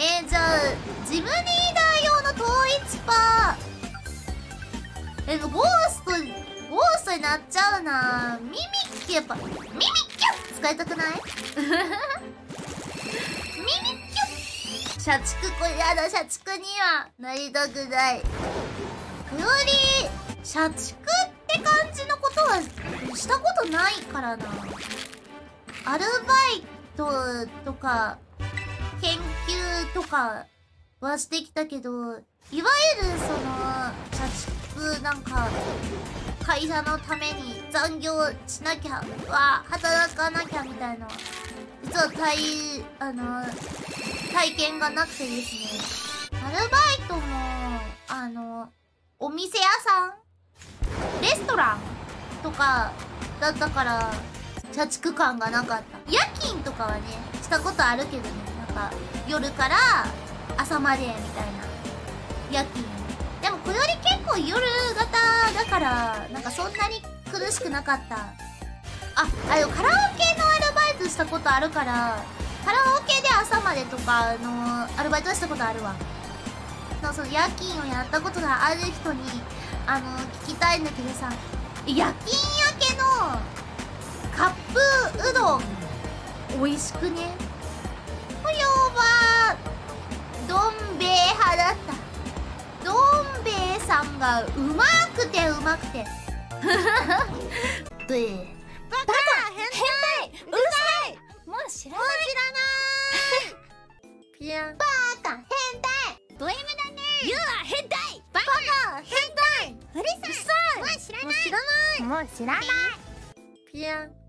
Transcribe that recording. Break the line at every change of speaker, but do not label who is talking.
えー、じゃあジムリーダー用の統一パー。えでもゴーストゴーストになっちゃうな。ミミッキュやっぱミミッキュ使いたくない？ミミッキュ社畜これやだ社畜にはなりたくない。くより社畜って感じのことはしたことないからな。アルバイトとかかはしてきたけどいわゆるその社畜なんか会社のために残業しなきゃは働かなきゃみたいな実は体あの体験がなくてですね。アルバイトもあのお店屋さんレストランとかだったから社畜感がなかった。夜勤とかはねしたことあるけどね。か夜から朝までみたいな夜勤。でもこれより結構夜型だからなんかそんなに苦しくなかった。ああのカラオケのアルバイトしたことあるからカラオケで朝までとかのアルバイトしたことあるわ。のその夜勤をやったことがある人にあの聞きたいんだけどさ夜勤明けのカップうどん美味しくね？さんがうまくてうまくて。で
バカ変態うるさい
もう知ら
もう知らない。
バカ変態。
ド M だね。You 変態。バカ
変態。
うるさい。もう知らない。
もう知らない。
もう知らない